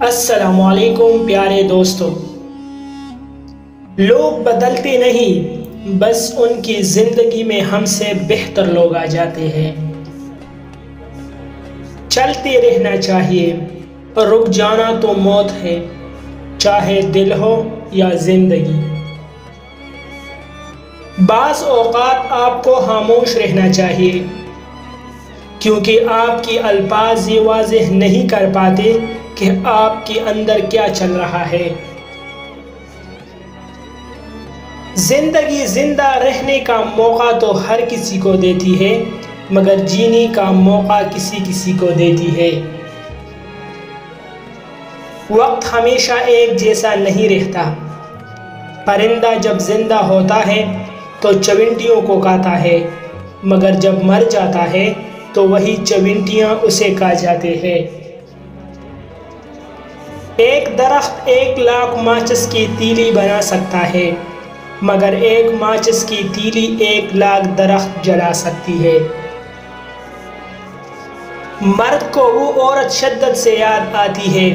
असलकुम प्यारे दोस्तों। लोग बदलते नहीं, बस उनकी ज़िंदगी में हमसे बेहतर लोग आ जाते हैं। चलते रहना चाहिए पर रुक जाना तो मौत है, चाहे दिल हो या ज़िंदगी। बाज़ औकात आपको खामोश रहना चाहिए, क्योंकि आपकी अल्फाज ये वाजह नहीं कर पाते कि आपके अंदर क्या चल रहा है। ज़िंदगी ज़िंदा रहने का मौका तो हर किसी को देती है, मगर जीने का मौका किसी किसी को देती है। वक्त हमेशा एक जैसा नहीं रहता। परिंदा जब ज़िंदा होता है तो चविंटियों को काता है, मगर जब मर जाता है तो वही चविंटियाँ उसे का जाते हैं। एक दरख्त एक लाख माचिस की तीली बना सकता है, मगर एक माचिस की तीली एक लाख दरख्त जला सकती है। मर्द को वो औरत शद्दत से याद आती है,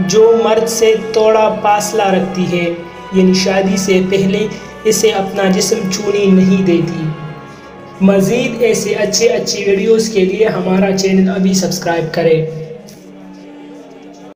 जो मर्द से थोड़ा फासला रखती है। यानी शादी से पहले इसे अपना जिस्म छूनी नहीं देती। मज़ीद ऐसे अच्छे अच्छे वीडियोस के लिए हमारा चैनल अभी सब्सक्राइब करें।